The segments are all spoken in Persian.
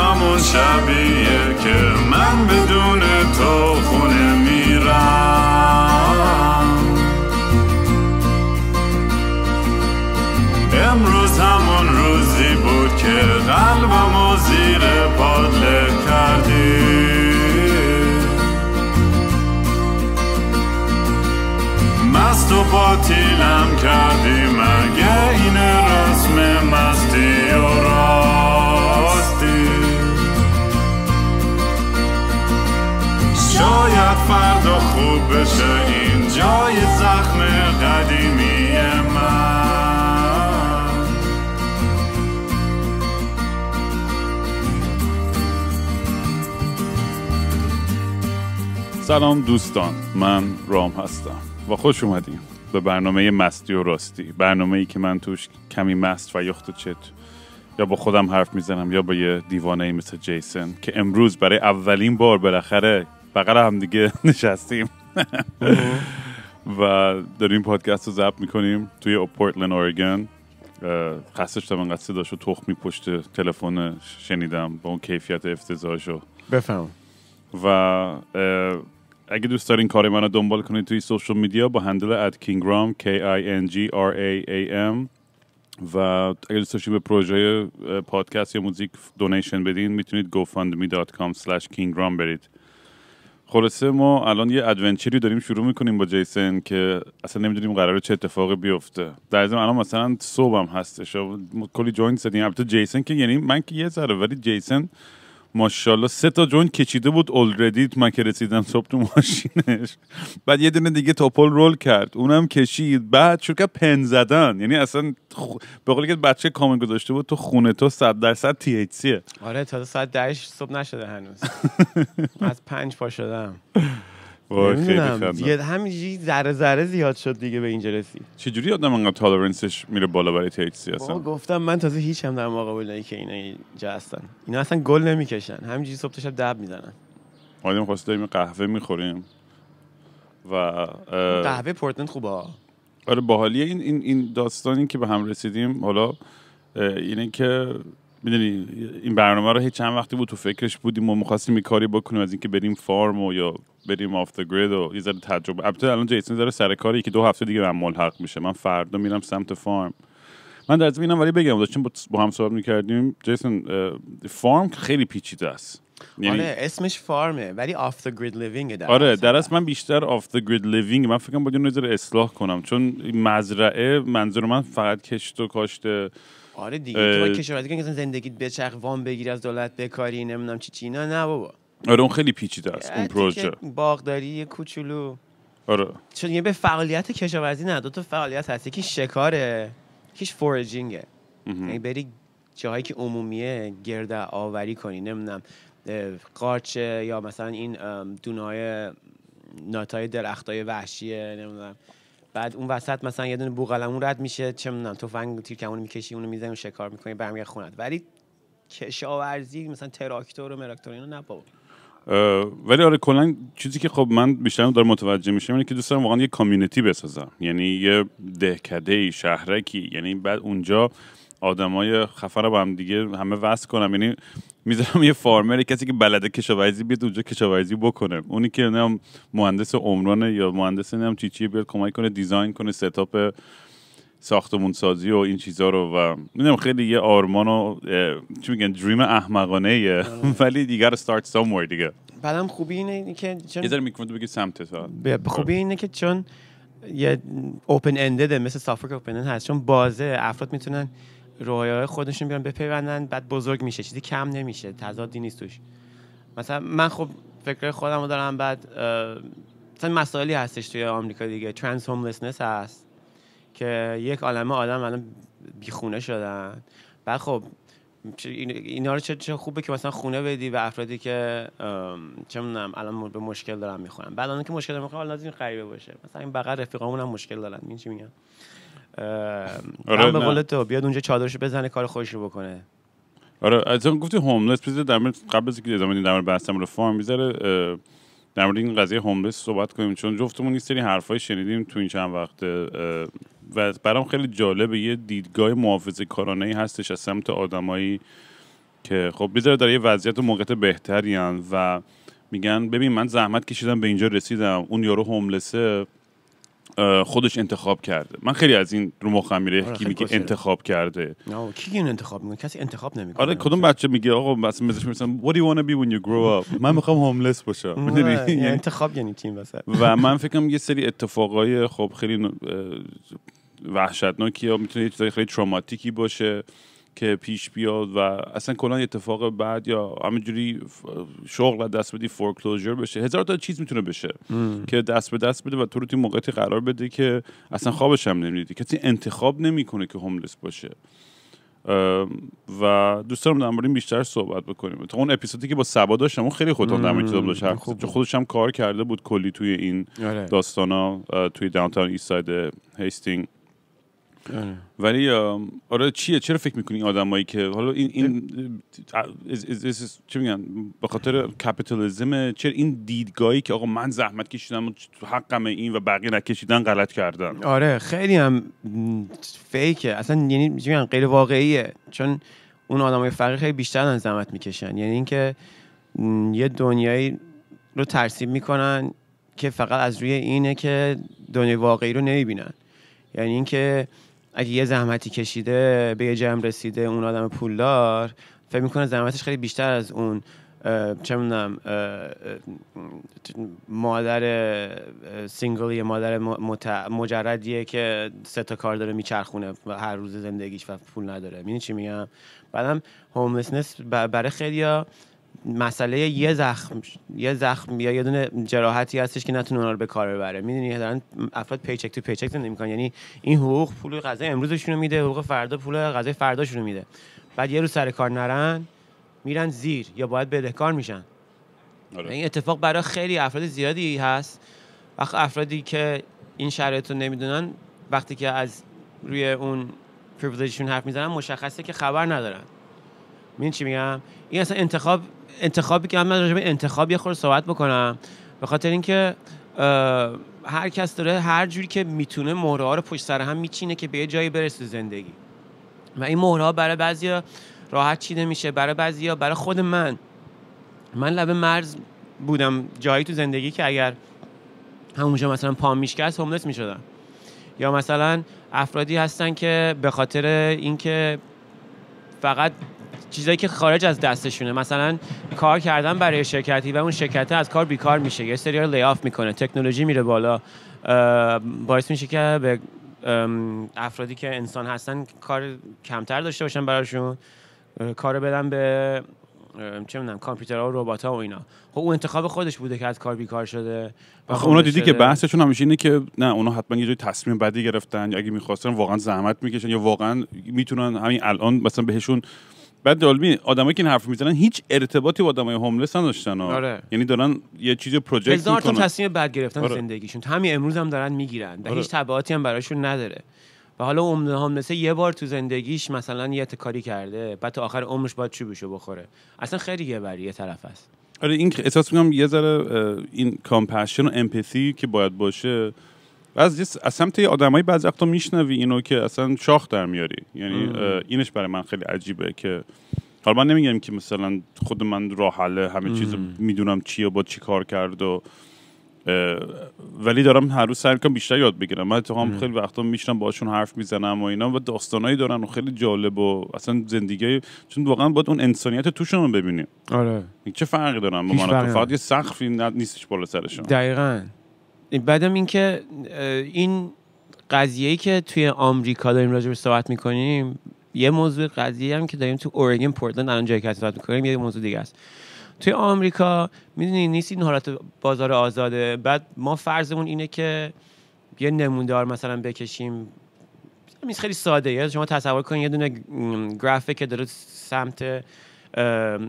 همون شبیه که من بدون تو خونه میرم. امروز همون روزی بود که قلبم و زیر پادله کردی. مست و باطیلم کردی بشه این جای زخم قدیمی من. سلام دوستان من رام هستم و خوش اومدیم به برنامه مستی و راستی. برنامه ای که من توش کمی مست و یخت و چت یا با خودم حرف می‌زنم یا با یه دیوانه ای مثل جیسن که امروز برای اولین بار بالاخره بغل هم دیگه نشستیم. و داریم پادکست رو ضبط می‌کنیم توی پورتلند اورگن خسته شدم انقدر صداشو تخمی پشت تلفن شنیدم با اون کیفیت افتضاحشو. بفهم و اگه دوست دارین کار منو دنبال کنید توی سوشال میدیا با هندل ات kingram k i n g r a a m. و اگه دوست داشتین به پروژه پادکست یا موزیک دونیشن بدین می‌تونید gofundme.com slash kingram برید. خلاصه ما الان یه ادونچری داریم شروع می‌کنیم با جیسن که اصلا نمی‌دونیم قراره چه اتفاقی بیفته. در ضمن الان مثلا صبحم هستش. کلی جوین زدیم. البته جیسن که یعنی من که یه ذره ولی جیسن ماشاءالله. سه تا جوین کچیده بود اولردی من که رسیدم صبح تو ماشینش. بعد یه دونه دیگه توپل رول کرد. اونم کشید. بعد شروع کرد پن زدن. یعنی اصلا خ... به قولی که بچه کامل گذاشته بود تو خونه تو 100 درصد تی سیه آره تا ساعت دهش صبح نشده هنوز. از پنج پا شدم. نمی‌دونم. دیگه همینجوری ذره ذره زیاد شد دیگه به اینجا رسید چجوری آدم انقدر تالرنسش میره بالا برای تی سی اصلا گفتم من تازه هیچ هم در مقابل که اینا اینجا هستن اینا اصلا گل نمی‌کشن. همینجوری صبح تا شب دب می‌زنن. آدم خواسته داریم قهوه می‌خوریم. و قهوه پورتلند خوبه. آره باحالیه. این این این داستانی که به هم رسیدیم حالا اینه که می‌دونی این برنامه رو هیچ چند وقتی بود تو فکرش بودیم و می‌خواستیم یه کاری بکنیم از اینکه بریم فارم و یا بریم آف the گرید و یه ذره تجربه. البته الان جیسون ذره سر کاری که دو هفته دیگه من ملحق میشه. من فردا میرم سمت فارم. من در اینم ولی بگم داشتیم با- هم صحبت می‌کردیم. جیسون فارم خیلی پیچیده است. یعنی آره اسمش farm ه ولی off the grid living در آره. در اصل من بیشتر off the grid living من فکرم باید اینو یه اصلاح کنم چون مزرعه منظور من فقط کشت و کاشت آره دیگه تو باید کشاورزی که زندگیت بچرخ وام بگیری از دولت بکاری نمی‌دونم چی چی اینا نه بابا. آره اون خیلی پیچیده است اون پروژه. باغداری یه کوچولو. آره. چون یه به فعالیت کشاورزی نه دو تا فعالیت هست یکی شکاره یکیش foraging ه یعنی بری جاهایی که عمومیه گرد آوری کنی نمی‌دونم اه، قارچ یا مثلا این دونای ناتای درختای وحشیه نمی‌دونم. بعد اون وسط مثلا یه دونه بوقلمون رد میشه چه می‌دونم تفنگ تیر کمون می‌کشی اونو می‌زنی و شکار می‌کنی برمیگرد خونت. ولی کشاورزی مثلا تراکتور و مراکتور اینا نه بابا. ولی آره کلا چیزی که خب من بیشتر دارم متوجه میشم اینه که دوست دارم واقعا یه کامیونیتی بسازم. یعنی یه دهکده ای شهرکی. یعنی بعد اونجا آدمای خفن رو با هم دیگه همه وصل کنم. یعنی می‌ذارم یه فارمر کسی که بلده کشاورزی بیاد اونجا کشاورزی بکنه. اونی که نم مهندس عمرانه یا مهندس نم چی چی بیاد کمک کنه دیزاین کنه ستاپ ساختمون سازی و این چیزا رو و می‌دونم خیلی یه آرمان و چی میگن دریم احمقانه ایه ولی دیگه start somewhere دیگه. بعدم خوبی اینه که چون یه ذره می‌کنه بگی سمت خوبی اینه که چون یه اوپن اندده مثل سافر اوپن اند هست. چون بازه افراد می‌تونن رویاهای خودشون بیان بپیوندن بعد بزرگ میشه. چیزی کم نمیشه تضادی نیست توش مثلا من خب فکر خودم رو دارم بعد مثلا مسائلی هستش توی آمریکا دیگه. ترانس هوملسنس هست. که یک عالمه آدم الان بیخونه شدن. بعد خب اینا رو چه, چه خوبه که مثلا خونه بدی و افرادی که چه می‌دونم الان به مشکل دارن می‌خورن. بعد الان که مشکل دارن می‌خورن لازم غریبه باشه. مثلا این بغل رفیقامون هم مشکل دارن. این چی میگن؟ آره، به. قول تو بیاد اونجا چادرشو بزنه کار خودش رو بکنه. آره از اون گفتی هوملس بذار در مورد قبل از اینکه ادامه بدیم در مورد بحثم رو فارم می‌ذاره در مورد این قضیه هوملس صحبت کنیم چون جفتمون یه سری حرفای شنیدیم تو این چند وقت و برام خیلی جالبه یه دیدگاه محافظه کارانه ای هستش از سمت آدمایی که خب بذاره در یه وضعیت و موقعیت بهتری هن و میگن ببین من زحمت کشیدم به اینجا رسیدم اون یارو هوملسه خودش انتخاب کرده. من خیلی از این رو مخم میره آره، کی میگه. انتخاب کرده. نه کی این انتخاب می‌کنه؟ کسی انتخاب نمی‌کنه آره کدوم بچه میگه آقا مثلا مثلش مثلا what do you wanna be when you grow up? من می‌خوام هوملس باشم. می‌دونی؟ یعنی- انتخاب یعنی تیم وسط؟ و من فکرم یه سری اتفاقای خب خیلی وحشتناکی یا می‌تونه یه چیزای خیلی تروماتیکی باشه که پیش بیاد و اصلا کلا اتفاق بعد یا همینجوری شغل دست بدی foreclosure بشه. هزار تا چیز می‌تونه بشه که دست به دست بده و تو رو توی موقعیتی قرار بده که اصلا خوابش هم نمی‌دیدی کسی انتخاب نمی‌کنه که homeless باشه. و دوست دارم در مورد این بیشتر صحبت بکنیم. تو اون اپیزودی که با سبا داشتم اون خیلی خودم در چیزا داشت خوب زد. چون خودش هم کار کرده بود کلی توی این آره. داستانا توی Downtown Eastside Hastings آره. ولی ام، آره چیه؟ چرا فکر می‌کنی آدمایی که حالا این این چی میگن؟ به خاطر کپیتالیسم چرا این دیدگاهی که آقا من زحمت کشیدم تو حقم این و بقیه نکشیدن غلط کردن؟ آره خیلی هم فیکه. اصلا یعنی چی میگن؟ غیر واقعیه. چون اون آدمای فقیر خیلی بیشتر زحمت می‌کشن. یعنی اینکه یه دنیایی رو ترسیم می‌کنن که فقط از روی اینه که دنیای واقعی رو نمی‌بینن. یعنی اینکه اگه یه زحمتی کشیده به یه جمع رسیده اون آدم پولدار فکر می‌کنه زحمتش خیلی بیشتر از اون چه می‌دونم مادر single یه مادر مجردیه که سه تا کار داره میچرخونه و هر روز زندگیش و پول نداره. می‌دونی چی میگم؟ بعدم homelessness برای خیلیا مسئله یه زخم یه زخم یا یه دونه جراحتی هستش که نتونه اونا رو به کار ببره. می‌دونی دارن افراد پیچک تو پیچک زندگی می‌کنن. یعنی این حقوق پول غذای امروزشون رو میده حقوق فردا پول غذای فرداشون رو میده. بعد یه روز سر کار نرن میرن زیر یا باید بدهکار میشن. آره. این اتفاق برای خیلی افراد زیادی هست. وقت افرادی که این شرایط رو نمی‌دونن وقتی که از روی اون پریویلیجشون حرف می‌زنن مشخصه که خبر ندارن. می‌دونی چی میگم؟ این اصلا انتخاب انتخابی که من راجع به انتخاب یه خورده صحبت بکنم به خاطر اینکه هر کس داره هر جوری که می‌تونه مهره ها رو پشت سر هم میچینه که به یه جایی برسه زندگی. و این مهره ها برای بعضیا راحت چیده میشه برای بعضیا برای خود من. من لبه مرز بودم جایی تو زندگی که اگر همونجا مثلا پام میشکست هوملس می‌شدم. یا مثلا افرادی هستن که به خاطر اینکه فقط چیزایی که خارج از دستشونه. مثلا کار کردن برای شرکتی و اون شرکت از کار بیکار میشه. یه سری لیاف می‌کنه. تکنولوژی میره بالا. باعث میشه که به افرادی که انسان هستن کار کمتر داشته باشن براشون. کار بدن به چه می‌دونم کامپیوترها و ربات ها و اینا. خب اون انتخاب خودش بوده که از کار بیکار شده و آخه اونا دیدی که شده. بحثشون همیشه اینه که نه اونا حتما یه جای تصمیم بدی گرفتن. یا اگه می‌خواستن واقعا زحمت می‌کشن یا واقعا می‌تونن همین الان مثلا بهشون بعد دالمی آدمایی که این حرف می‌زنن هیچ ارتباطی با آدمای هوملس نداشتن. آره. یعنی دارن یه چیزی پروژکت هزار تا می‌کنن تصمیم بد گرفتن آره. زندگیشون همین امروز هم دارن می‌گیرن و آره. هیچ تبعاتی هم براشون نداره و حالا اون هاملسه یه بار تو زندگیش مثلا یه کاری کرده بعد تا آخر عمرش باید چوبشو بخوره اصلا خیلی یه بری یه طرف است آره این احساس می‌کنم یه ذره این کامپشن و امپاتی که باید باشه و از سمت آدمایی بعضی وقتا میشنوی اینو که اصلا شاخ در میاری. یعنی اینش برای من خیلی عجیبه که حالا من نمیگم که مثلا خود من راه حله همه چیز می‌دونم چیه با چی کار کرد و ولی دارم هر روز سعی می‌کنم بیشتر یاد بگیرم. من اتفاقا خیلی وقتا میشنم باشون حرف می‌زنم و اینا و داستانایی دارن و خیلی جالب و اصلا زندگی چون واقعا باید اون انسانیت توشون رو ببینیم. آره. چه فرقی دارن با من؟ فقط. یه سقفی نه- نیستش بالا سرشون. دقیقا. بعدم اینکه این قضیه‌ای که توی آمریکا داریم راجع صحبت می‌کنیم یه موضوع قضیه هم که داریم تو اورگن پورتلند الان جایی که صحبت می‌کنیم یه موضوع دیگه است. توی آمریکا می‌دونی نیست این حالت بازار آزاده. بعد ما فرضمون اینه که یه نمودار مثلا بکشیم. همین خیلی ساده. یه شما تصور کنید یه دونه گرافیک که داره سمت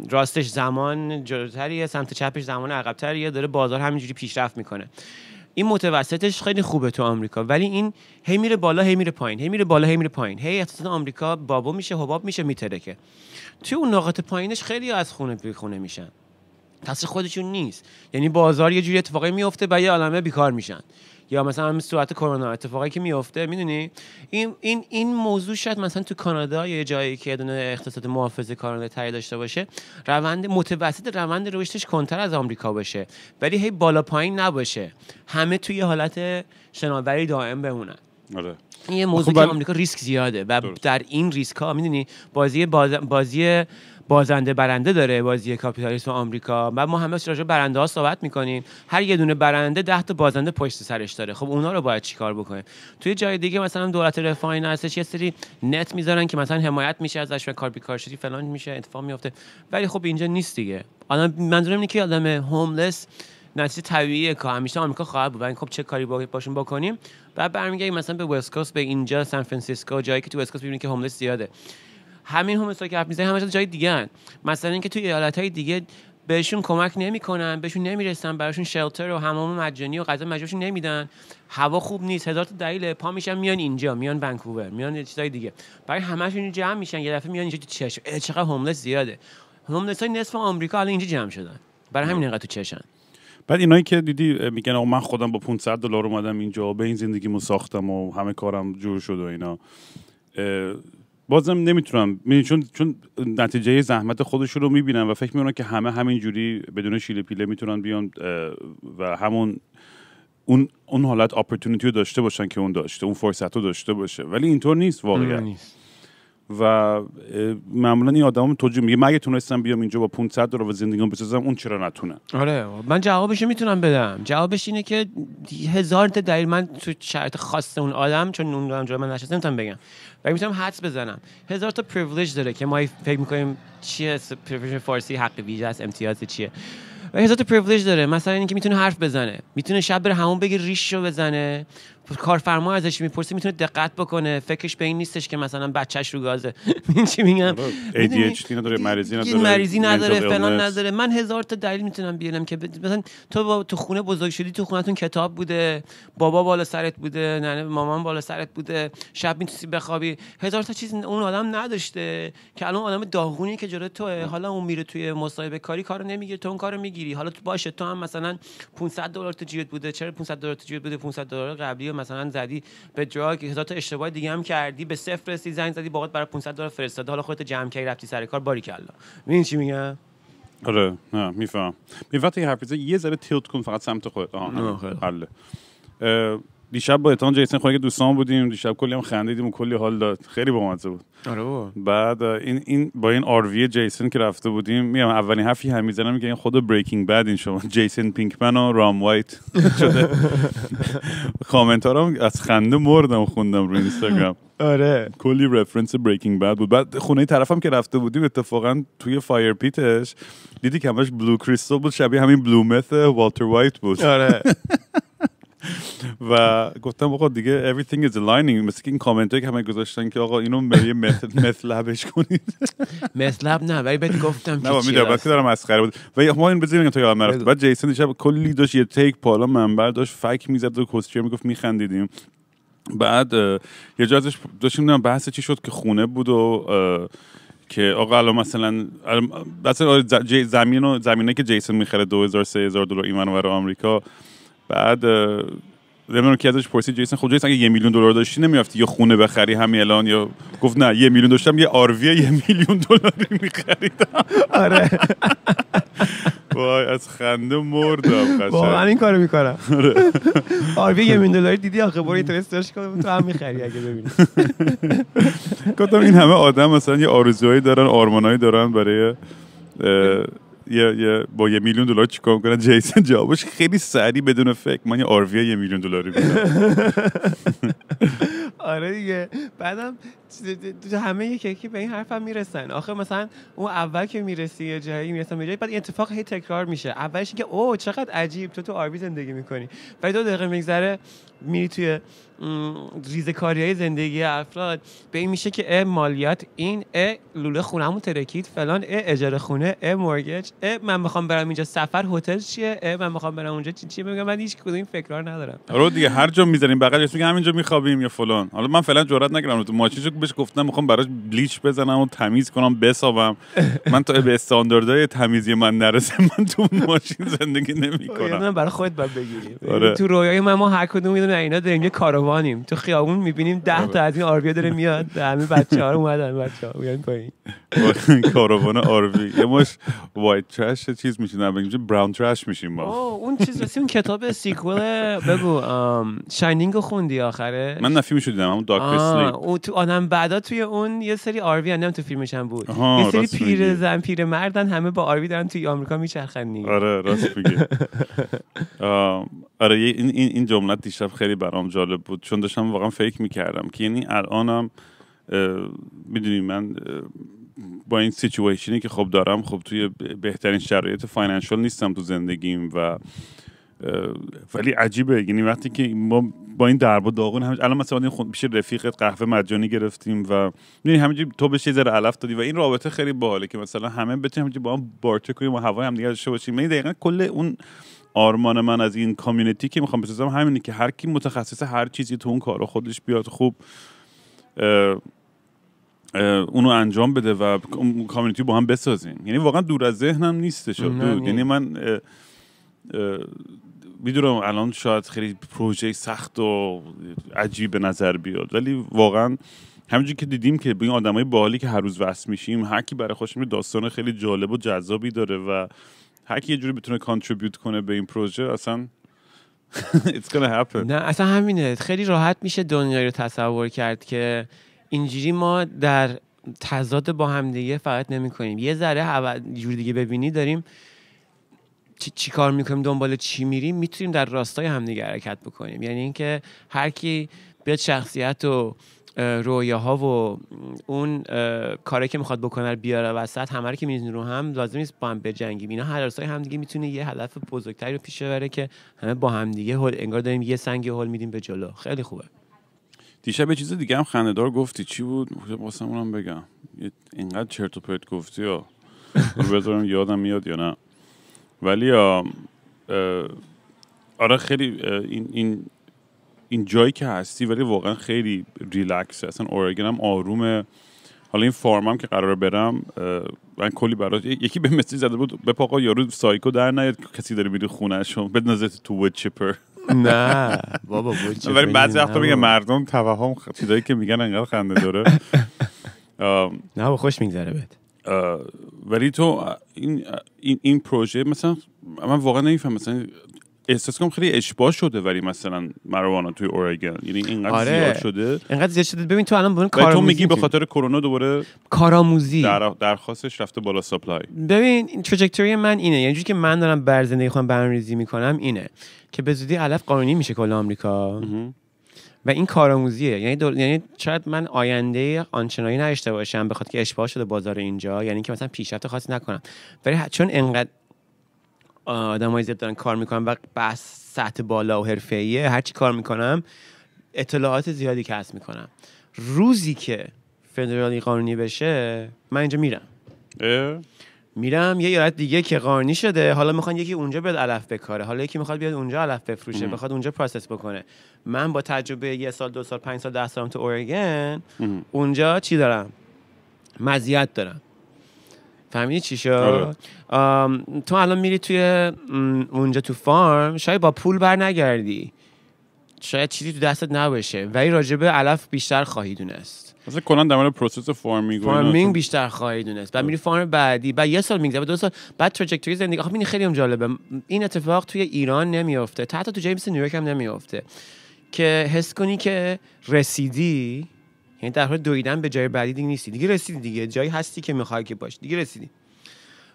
راستش زمان جلوتریه سمت چپش زمان عقبتریه داره بازار همینجوری پیشرفت می‌کنه. این متوسطش خیلی خوبه تو آمریکا ولی این هی میره بالا هی میره پایین هی میره بالا هی میره پایین. هی اقتصاد آمریکا بابا میشه حباب میشه میترکه. توی اون نقاط پایینش خیلی از خونه بیخونه میشن. تاثیر خودشون نیست. یعنی بازار یه جوری اتفاقی میفته و یه عالمه بیکار میشن. یا مثلا همین صورت کرونا اتفاقی که میفته می‌دونی؟ این این این موضوع شاید مثلا تو کانادا یا یه جایی که دونه اقتصاد محافظه کارانه تری داشته باشه روند متوسط روند رشدش کنتر از آمریکا باشه. ولی هی بالا پایین نباشه. همه توی حالت شناوری دائم بمونن. آره. این یه موضوع خب که آمریکا ریسک زیاده و. در این ریسک ها می‌دونی؟ بازی باز... بازی بازنده برنده داره بازی کاپیتالیسم آمریکا و ما همه راجع برنده ها صحبت می‌کنیم. هر یه دونه برنده ده تا بازنده پشت سرش داره. خب اونا رو باید چیکار بکنیم؟ توی جای دیگه مثلا دولت رفاهی هستش یه سری net می‌ذارن که مثلا حمایت میشه ازش و کار بیکارشدی فلان میشه اتفاق میفته ولی خب اینجا نیست دیگه. الان منظورم اینه که آدم homeless نتیجه طبیعیه که همیشه آمریکا خواهد بود. خب چه کاری با- باشون بکنیم؟ بعد برمیگردیم مثلا به West به اینجا سان فرانسیسکو جایی که تو West Coast که homeless زیاده. همین homeless که حرف می‌زنیم همش جای دیگه‌ان. مثلا اینکه توی ایالت های دیگه بهشون کمک نمی‌کنن بهشون نمی‌رسن براشون shelter و حمام مجانی و غذا مجانشون نمیدن. هوا خوب نیست هزار تا دلیل پا میشن میان اینجا میان ونکوور میان یه چیزای دیگه. برای همشون جمع میشن یه دفعه میان اینجا تو چشم. اه، چقدر هوملس زیاده. هوملس های نصف آمریکا الان اینجا جمع شدن. برای همین اینقدر تو چشن بعد اینایی که دیدی میگن آقا من خودم با 500 دلار اومدم اینجا به این زندگیمو ساختم و همه کارم جور شد و اینا. بازم نمی‌تونم. چون چون نتیجه زحمت خودشون رو می‌بینن و فکر می‌کنن که همه همین جوری بدون شیله پیله می‌تونن بیان و همون اون اون حالت اپورتونیتی رو داشته باشن که اون داشته اون فرصت رو داشته باشه. ولی اینطور نیست واقعا. نیست. و معمولا این آدم توجه میگه من اگه تونستم بیام اینجا با 500 دلار و زندگیمو بسازم اون چرا نتونه؟ آره من جوابش می‌تونم بدم. جوابش اینه که هزار تا دلیل. من تو شرط خاص اون آدم چون اون آدم جای من نشسته نمی‌تونم بگم. ولی می‌تونم حدس بزنم. هزار تا پریویلیج داره که ما فکر می‌کنیم چیه privilege فارسی حق ویژه است امتیاز چیه. و هزار تا privilege داره. مثلا اینکه می‌تونه حرف بزنه. می‌تونه شب بره همون بگه ریش رو بزنه. کارفرما ازش می‌پرسه می‌تونه دقت بکنه. فکرش به این نیستش که مثلا بچهش رو گازه. این چی میگم می‌دونی؟ ADHD نداره مریضی نداره مریضی نداره فلان. نداره. من هزار تا دلیل می‌تونم بیارم که مثلا تو با تو خونه بزرگ شدی تو خونتون کتاب بوده بابا بالا سرت بوده ننه مامان بالا سرت بوده شب می‌تونی بخوابی. هزار تا چیز اون آدم نداشته که الان آدم داغونی که جلوی توه. حالا اون میره توی مصاحبه کاری کارو نمی‌گیره تو اون کارو می‌گیری. حالا تو باشه تو هم مثلا 500 دلار تو جیبت بوده. چرا 500 دلار تو جیبت بوده؟ 500 دلار قبلی رو مثلا زدی به دراگ هزار تا اشتباه دیگه هم کردی به صفر رسیدی زنگ زدی باقت برای 500 دلار فرستاده. حالا خودت جمع کردی رفتی سر کار باری کلا. ببین چی میگم؟ آره نه میفهم. میفهم. این حرف یه ذره تیلت کن فقط سمت خودت. آها. حله. دیشب با اتان جیسن خونه که دوستان بودیم دیشب کلی هم خندیدیم و کلی حال داد. خیلی بامزه بود. آره بعد این این با این آروی جیسن که رفته بودیم میگم اولین حرفی هم می‌زنم میگه این خود بریکینگ بد این شما جیسن پینکمن و رام وایت شده. کامنت هم از خنده مردم خوندم رو اینستاگرام. آره. کلی reference Breaking Bad بود. بعد خونه طرفم که رفته بودیم اتفاقا توی fire pit ش دیدی که همش blue crystal بود شبیه همین blue meth والتر وایت بود. آره. و گفتم آقا دیگه everything is aligning. مثل این کامنت که همه گذاشتن که آقا اینو یه meth meth lab ش کنید. meth lab نه ولی بهت گفتم نه می‌دونم. که دارم مسخره بود. و ما این بزنیم تا یادم بگو. بعد جیسن دیشب کلی داشت یه تیک پالا منبر داشت فک می‌زد و کسشر می‌گفت میخندیدیم. بعد یه جا ازش داشتیم بحث چی شد که خونه بود و که آقا الان مثلا مثلا جی- زمین و زمینه که جیسن می‌خره 2000 3000 دلار منور آمریکا بعد نمی‌دونم کی ازش پرسید جیسن خب جیسن اگه یه میلیون دلار داشتی نمیافتی یه خونه بخری همین الان؟ یا گفت نه یه میلیون داشتم یه آروی یه میلیون دلاری میخریدم. آره. وای از خنده مردم واقعا قشنگ این کارو می‌کنم. آروی یه میلیون دلاری دیدی آخه؟ برو اینترنت سرچ کن تو هم می‌خری اگه ببینی. گفتم این همه آدم مثلا یه آرزوهایی دارن آرمانایی دارن برای یه, یه با یه میلیون دلار چیکار می‌کنن جیسن جوابش خیلی سریع بدون فکر. من یه آروی یه میلیون دلاری آره دیگه. بعدم همه یکی به این حرفم می‌رسن. آخه مثلا اون اول که می‌رسی یه جایی می‌رسن به جایی بعد این اتفاق هی تکرار میشه. اولش که اوه چقدر عجیب تو تو آربی زندگی می‌کنی. بعد دو دقیقه میگذره میری توی ریزکاری های زندگی افراد. به این میشه که اه مالیات این اه لوله خونهمون ترکید فلان اه اجاره خونه اه مورگج اه من می‌خوام برم اینجا سفر هتل چیه اه من می‌خوام برم اونجا چی چیه؟ میگم من هیچ کدوم این فکرار ندارم. رو دیگه هر جا می‌ذاریم بغل اسم میگه همینجا میخوابیم یا فلان. حالا من فعلا جرئت نکردم تو ماشینشو بهش گفتم می‌خوام براش bleach بزنم و تمیز کنم بسابم. من تا به استانداردهای تمیزی من نرسه من تو ماشین زندگی نمی‌کنم. برای خودت باید بگیری. آره. تو رویای من ما هر کدوم یه دونه اینا داریم یه کاروانیم. تو خیابون می‌بینیم ده تا از این RV یا داره میاد. همه بچه ها رو اومدن بچه ها میان پایین. کاروان RV یه مش white trash چیز میشین اینجا brown trash میشیم ما. اون چیز اون کتاب sequel بگو Shining رو خوندی آخره؟ من نفی میشو دیدم همون سلیپ او تو آدم بعدا توی اون یه سری آروی هم تو فیلمش هم بود. یه سری پیر. زن پیر مردن همه با آروی دارن توی آمریکا میچرخن دیگه. آره راست میگی. آره این این این جمله دیشب خیلی برام جالب بود. چون داشتم واقعا فکر می‌کردم که یعنی الانم می‌دونی من با این سیچویشنی که خب دارم خب توی بهترین شرایط فاینانشال نیستم تو زندگیم و ولی عجیبه. یعنی وقتی که ما با این درب و داغون همش الان مثلا خود پیش رفیقت قهوه مجانی گرفتیم و می‌دونی همینجوری تو بهش یه ذره علف دادی و این رابطه خیلی باحاله که مثلا همه بتونیم همینجوری با هم بارتر کنیم و هوای هم دیگه داشته باشیم یعنی دقیقا کل اون آرمان من از این کامیونیتی که می‌خوام بسازم همینه که هر کی متخصص هر چیزی تو اون کارو خودش بیاد خوب اه، اونو انجام بده و اون کامیونیتی با هم بسازیم. یعنی واقعا دور از ذهنم نیستش. یعنی من اه، اه، می‌دونم الان شاید خیلی پروژه سخت و عجیب به نظر بیاد ولی واقعا همینجور که دیدیم که با این آدمای باحالی که هر روز وصل میشیم هر کی برای خودش یه داستان خیلی جالب و جذابی داره و هر کی یه جوری بتونه کانتریبیوت کنه به این پروژه اصلا it's gonna happen. نه اصلا همینه. خیلی راحت میشه دنیایی رو تصور کرد که اینجوری ما در تضاد با همدیگه فقط نمی کنیم یه ذره جور دیگه ببینی داریم چی, چی کار می‌کنیم دنبال چی میریم می‌تونیم در راستای همدیگه حرکت بکنیم. یعنی اینکه هر کی بیاد شخصیت و اه، رویاها و اون کاری که می‌خواد بکنه رو بیاره وسط همه رو که می‌زنی رو هم لازم نیست با هم بجنگیم. اینا هر راستای همدیگه می‌تونه یه هدف بزرگتری رو پیش ببره که همه با همدیگه هول انگار داریم یه سنگ هول میدیم به جلو. خیلی خوبه. دیشب یه چیز دیگه هم خندهدار گفتی. چی بود؟ واسه اونم بگم. اینقدر چرت و پرت گفتی ها بذارم یادم میاد یا نه. ولی آره خیلی این این این جایی که هستی ولی واقعا خیلی ریلکسه. اصلا اورگن هم آرومه. حالا این فارمم که قراره برم من کلی برات یکی به مسیج زده بود به آقا یارو سایکو در نیاد کسی داره میره خونهشون. بدنازت تو وود چیپر نه بابا ولی بعضی وقتا میگه مردم توهم چیزایی که میگن انقدر خنده داره. نه خوش میگذره بهت. ولی تو این این این پروژه مثلا من واقعا نمیفهم مثلا احساس کنم خیلی اشباه شده ولی مثلا مروانا توی اورگن یعنی اینقدر آره. زیاد شده. انقدر زیاد شده. ببین تو الان ولی کارآموزی تو میگی به. خاطر کرونا دوباره کارآموزی. در درخواستش رفته بالا سپلای ببین این تراجکتوری من اینه. یعنی جوری که من دارم بر زندگی خودم برنامه‌ریزی می‌کنم اینه که به زودی علف قانونی میشه کل آمریکا. و این کارآموزیه. یعنی دول... یعنی شاید من آینده آنچنانی نداشته باشم بخاطر که اشتباه شده بازار اینجا. یعنی که مثلا پیشرفت خاصی نکنم. ولی چون انقدر آدمای زیاد دارن کار می‌کنن و بس سطح بالا و حرفه‌ایه هر چی کار می‌کنم اطلاعات زیادی کسب می‌کنم. روزی که فدرالی قانونی بشه من اینجا میرم. میرم یه ایالت دیگه که قانونی شده. حالا می‌خوان یکی اونجا بیاد علف بکاره. حالا یکی می‌خواد بیاد اونجا علف بفروشه. مهم. بخواد اونجا process بکنه. من با تجربه یه سال دو سال پنج سال ده سالم تو اورگن اونجا چی دارم؟ مزیت دارم. فهمیدی چی شد؟ آره. تو الان میری توی اونجا تو farm شاید با پول بر نگردی شاید چیزی تو دستت نباشه. ولی راجع به علف بیشتر خواهی دونست. مثلا کلا در مورد process farming farming بیشتر خواهی دونست. بعد میری farm بعدی. بعد یه سال میگذره. دو سال بعد trajectory زندگی آخه این خیلی هم جالبه. این اتفاق توی ایران نمیافته. تا حتی تو جای مثل نیویورک هم نمیافته. که حس کنی که رسیدی یعنی در حال دویدن به جای بعدی دیگه نیستی. دیگه رسیدی دیگه. جایی هستی که می‌خوای که باشی. دیگه رسیدی.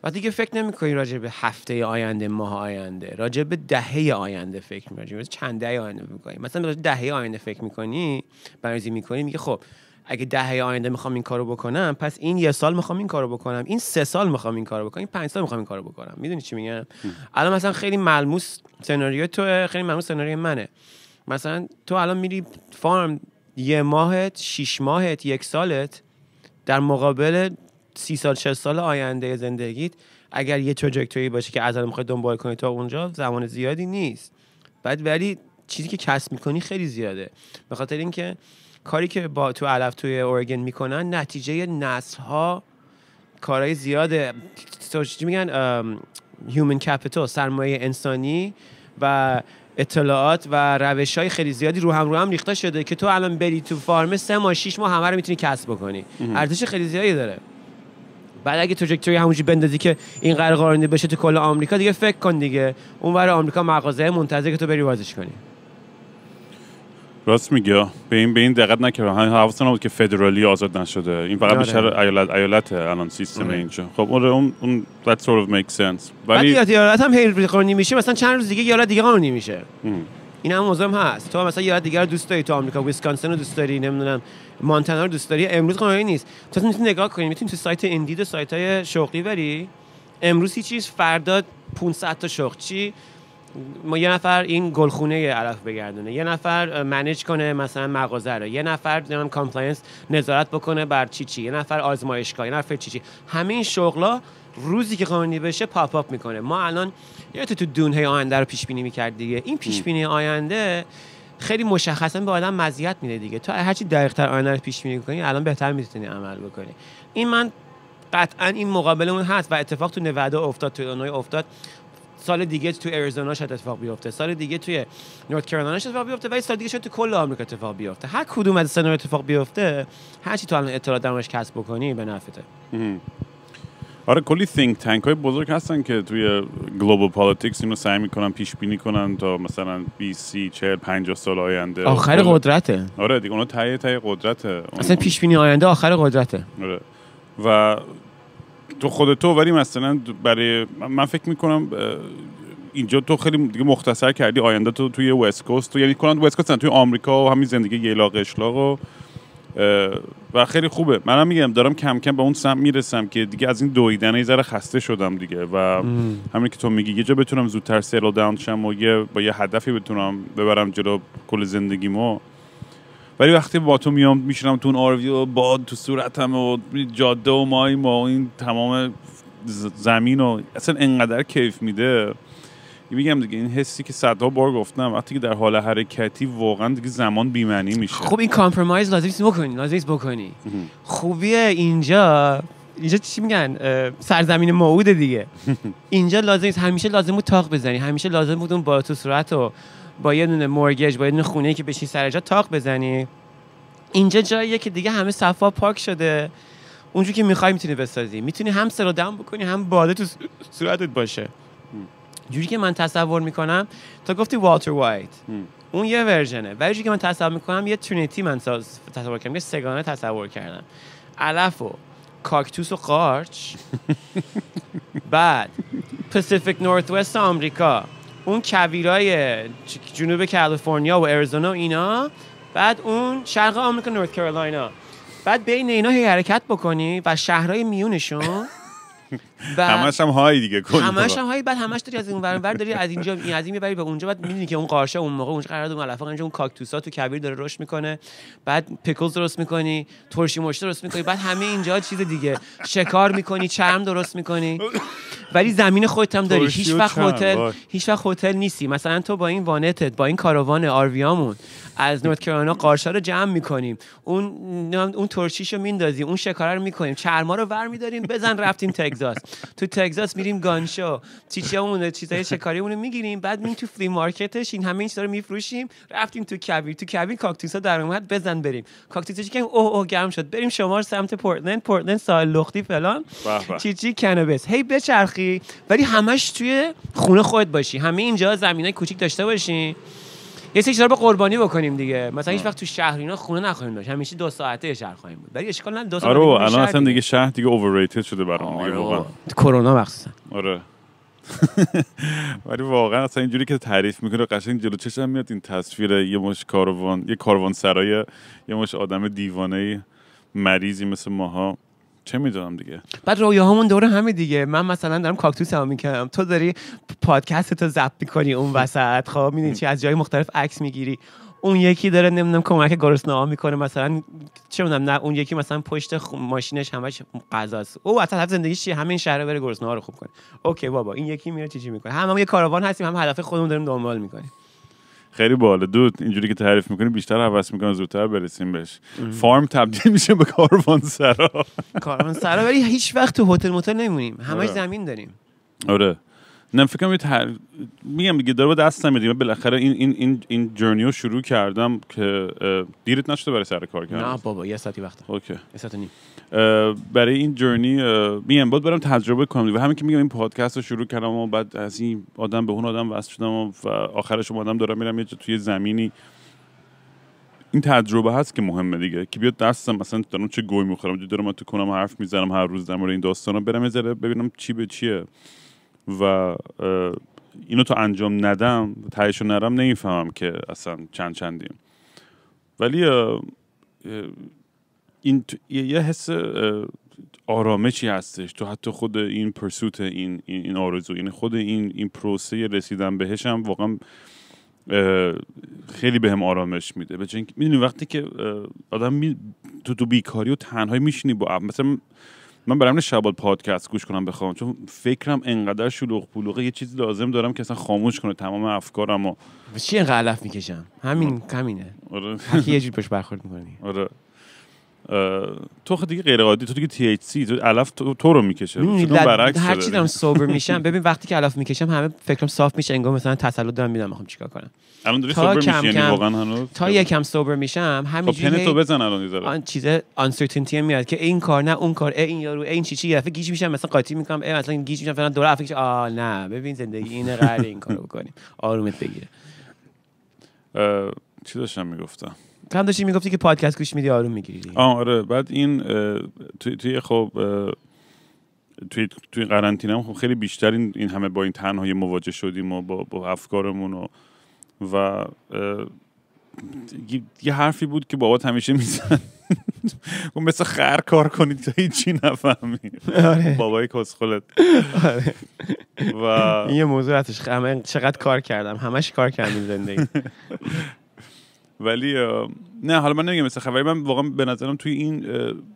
و دیگه فکر نمی‌کنی راجع به هفته آینده ماه آینده راجع به دهه آینده فکر می‌کنی؟ راجع به چند دهه آینده می‌کنی؟ مثلا راجع دهه آینده فکر می‌کنی؟ برنامه‌ریزی می‌کنی؟ میگه خب اگه دهه آینده می‌خوام این کارو بکنم پس این یه سال می‌خوام این کارو بکنم این سه سال می‌خوام این کارو بکنم این پنج سال می‌خوام این کارو بکنم. می‌دونی چی میگم؟ الان مثلا خیلی ملموس سناریو تو خیلی ملموس سناریو منه. مثلا تو الان میری فارم یه ماهت شیش ماهت یک سالت در مقابل سی سال چه سال آینده زندگیت اگر یه تراجکتوری باشه که ازت می‌خوای دنبال کنی تا اونجا زمان زیادی نیست. بعد ولی چیزی که کسب می‌کنی خیلی زیاده. به خاطر اینکه کاری که با تو علف توی اورگن می‌کنن نتیجه نسل ها کارهای زیاده. تو چی میگن؟ human capital سرمایه انسانی و اطلاعات و روش های خیلی زیادی رو هم رو هم ریخته شده که تو الان بری تو farm سه ماه شیش ماه همه رو می‌تونی کسب بکنی. ارزش خیلی زیادی داره. بعد اگه trajectory همونجوری بندازی که این قرار قرارنده بشه تو کل آمریکا دیگه فکر کن دیگه. اون ور آمریکا مغازه منتظر که تو بری بازش کنی. راست میگی به این به این دقت نکردم. همین حواسم بود که فدرالی آزاد نشده. این فقط آره. بیشتر ایالت ایالت الان سیستم آره. اینجا. خب اون اون اون that sort of makes sense. ولی ایالت هم هی قانونی میشه. مثلا چند روز دیگه ایالت دیگه قانونی میشه. ام. این هم موضوع هست. تو مثلا دیگه رو دوست داری تو آمریکا ویسکانسن رو دوست داری نمی‌دونم مانتانا رو دوست داری. امروز قانونی نیست. تو می‌تونی نگاه کنی می‌تونی تو سایت Indeed و سایت های شغلی بری. امروز هیچ چیز فردا 500 تا شغل چی؟ ما یه نفر این گلخونه علف بگردونه. یه نفر manage کنه مثلا مغازه رو. یه نفر نمی‌دونم compliance نظارت بکنه بر چی چی. یه نفر آزمایشگاه یه نفر چی چی. همه این شغلا روزی که قانونی بشه پاپ اپ می‌کنه. ما الان یادت تو دونه آینده رو پیش بینی می‌کرد دیگه. این پیش بینی آینده خیلی مشخصا به آدم مزیت میده دیگه. تو هرچی دقیق تر آینده رو پیش بینی کنی الان بهتر می‌تونی عمل بکنی. این من قطعا این مقابل اون هست و اتفاق تو نوادا افتاد تو ایلینوی افتاد. سال دیگه تو اریزونا شاید اتفاق بیفته. سال دیگه توی نورت کارولاینا شاید اتفاق بیفته ولی سال دیگه شاید تو کل آمریکا اتفاق بیفته. هر کدوم از سناریو اتفاق بیفته هر چی تو الان اطلاعات درمش کسب بکنی به نفعته. آره کلی think tank های بزرگ هستن که توی global politics اینو سعی می‌کنن پیش بینی کنن تا مثلا 20 30 40 50 سال آینده. آخر کل- قدرته. آره دیگه اونا تایه تایه قدرته. اون- اصلا پیش بینی آینده آخر قدرته. آره. و تو خود تو ولی مثلا برای من- فکر می‌کنم اینجا تو خیلی دیگه مختصر کردی آینده تو توی وست کوست تو یعنی کنن وست کوست توی آمریکا و همین زندگی یلاق اشلاق و و خیلی خوبه. منم میگم دارم کم کم به اون سمت می‌رسم که دیگه از این دویدن یه ذره خسته شدم دیگه و همین که تو میگی یه جا بتونم زودتر سیلو داون شم و یه با یه هدفی بتونم ببرم جلو کل زندگیمو. ولی وقتی با تو میام میشینم تو اون آروی و باد تو صورتم و جاده و مایم و این تمام زمین و اصلا انقدر کیف میده میگم دیگه این حسی که صدها بار گفتم وقتی که در حال حرکتی واقعا دیگه زمان بیمعنی میشه. خب این کامپرمایز لازم نیست بکنی لازم نیست بکنی. خوبی اینجا اینجا چی میگن؟ سرزمین موعود دیگه. اینجا لازم نیست همیشه لازم بود تاق بزنی همیشه لازم بود اون با تو صورت و با یه دونه مورگج با یه دونه خونه که بشی سر جا تاق بزنی. اینجا جاییه که دیگه همه صفا پاک شده. اونجور که می‌خوای می‌تونی بسازی. می‌تونی هم سر دم بکنی هم باده تو صورتت باشه. جوری که من تصور می‌کنم تا گفتی والتر وایت. اون یه version ه. ولی جوری که من تصور می‌کنم یه trinity من تصور کردم یه سگانه تصور کردم. علف و کاکتوس و قارچ. بعد پسیفیک نورت وست آمریکا. اون کویرای جنوب کالیفرنیا و اریزونا و اینا. بعد اون شرق آمریکا نورت کارولاینا بعد بین اینا هی حرکت بکنی و شهرهای میونشون. همش هم های دیگه کل همش هم هایی بعد همش داری از این ور ور داری از اینجا این از این می‌بری به اونجا بعد می‌دونی که اون قارشه اون موقع اونجا قرار اون علفا اونجا اون کاکتوسا تو کبیر داره رشد می‌کنه بعد پیکلز درست می‌کنی ترشی مشت درست می‌کنی بعد همه اینجا چیز دیگه شکار می‌کنی چرم درست می‌کنی. ولی زمین خودت هم داری. هیچ وقت هتل. هیچ وقت هتل نیستی. مثلا تو با این وانتت با این کاروان آرویامون از نورت کارولاینا قارشا رو جمع می‌کنیم. اون اون ترشیشو میندازیم اون شکاره رو می‌کنیم. چرما رو ور میداریم بزن رفتیم تگزاس. تو تگزاس میریم گانشو. چیچیامون چیزای شکاریمون رو می‌گیریم بعد میریم تو فلی مارکتش این همه این چیزا رو میفروشیم رفتیم تو کویر تو کویر کاکتوسا در اومد بزن بریم. کاکتوسا که اوه اوه گرم شد. بریم شمال سمت پورتلند پورتلند ساحل لختی فلان. به به. چی چی کنابس. هی بچرخی. ولی همش توی خونه خودت باشی. همه اینجا زمینای کوچیک داشته باشی. یه سری چیزا رو به قربانی بکنیم دیگه. مثلا هیچ وقت تو شهر اینا خونه نخواهیم داشت. همیشه دو ساعته شهر خواهیم بود. ولی اشکال نداره دو ساعت آره الان اصلا دیگه. شهر دیگه overrated شده برام دیگه آره واقعا. کرونا مخصوصا. آره. ولی واقعا اصلا اینجوری که تعریف می‌کنه قشنگ جلو چشم میاد این تصویر یه مش کاروان یه کاروان سرای یه مش آدم دیوانه مریضی مثل ماها. چه می‌دونم دیگه؟ بعد رویاهامون دور همه دیگه. من مثلا دارم کاکتوس هم می‌کنم. تو داری پادکست تو ضبط می‌کنی اون وسط. خب می‌دونی چی؟ از جای مختلف عکس می‌گیری. اون یکی داره نمی‌دونم کمک گرسنه‌ها می‌کنه. مثلا چه می‌دونم نه اون یکی مثلا پشت ماشینش همش غذاست او اصلا هدف زندگیش چیه؟ همین شهر بره گرسنه‌ها رو خوب کنه. اوکی بابا این یکی میره چی چی می‌کنه؟ هم, هم یه کاروان هستیم هم هدف خودمون داریم دنبال می‌کنیم. خیلی باحال دود اینجوری که تعریف می‌کنی بیشتر حوس می‌کنم زودتر برسیم بهش. فارم تبدیل میشه به کاروان سرا. کارمون سرا ولی هیچ وقت تو هتل متل نمیمونیم. همش آره. زمین داریم. آره. نه فکر کنم یه تر... میگم دیگه داره با دست نمیدیم. بالاخره این این این این جرنی رو شروع کردم که دیرت نشده برای سر کار کردن. نه بابا یه ساعتی وقت اوکی. یه ساعت نیم. برای این جرنی میگم باید برم تجربه کنم و همین که میگم این پادکست رو شروع کردم و بعد از این آدم به اون آدم وصل شدم و آخرش آدم دارم میرم یه توی زمینی. این تجربه هست که مهمه دیگه. که بیاد دستم مثلا دارم چه گوی می‌خورم دارم من تو کنم حرف می‌زنم هر روز در مورد این داستانا برم یه ذره ببینم چی به چیه. و اینو تا انجام ندم تهش رو نرم نمی‌فهمم که اصلا چند چندیم. ولی این تو- یه حس آرامشی هستش. تو حتی خود این پرسوت این این, این آرزو یعنی خود این این پروسه رسیدن بهش هم واقعا خیلی بهم آرامش میده. به می‌دونی وقتی که آدم می... تو تو بیکاری و تنهایی میشینی با مثلا من برام شبات پادکست گوش کنم بخوام چون فکرم انقدر شلوغ پلوغه یه چیزی لازم دارم که اصلا خاموش کنه تمام افکارم و چی اینقدر علف می‌کشم؟ همین همینه. آره. یه جور پشت برخورد می‌کنی آره. تو خود دیگه غیر عادی تو دیگه سی تو علف تو, تو رو می‌کشه. برعکس هر چی دارم سوبر میشم ببین وقتی که علف می‌کشم همه فکرم صاف میشه انگار مثلا تسلط دارم میدم می‌خوام چیکار کنم. الان داری سوبر کم میشی یعنی واقعا هنوز؟ تا یکم سوبر میشم خب همینجوری پن تو هی بزن الان ذره. آن چیز uncertainty میاد که این کار نه اون کار این یارو این چی چی دفعه گیج میشم مثلا قاطی می‌کنم اه، مثلا گیج میشم فلان دوره فکر آ نه ببین زندگی اینه قرار این کارو بکنیم. آرومت بگیره. چی داشتم می‌گفتم؟ هم داشتی می‌گفتی که پادکست گوش میدی آروم می‌گیری آره. بعد این توی توی خب توی توی قرنطینه خب خیلی بیشتر این, این همه با این تنهایی مواجه شدیم و با, با افکارمون و و یه- حرفی بود که بابات همیشه میزن اون مثل خر کار کنید تا هیچی نفهمی بابای کسخلت. و این یه موضوع هستش چقدر کار کردم. همش کار کردیم زندگی. ولی نه حالا من نمیگم مثل خبری من واقعا به نظرم توی این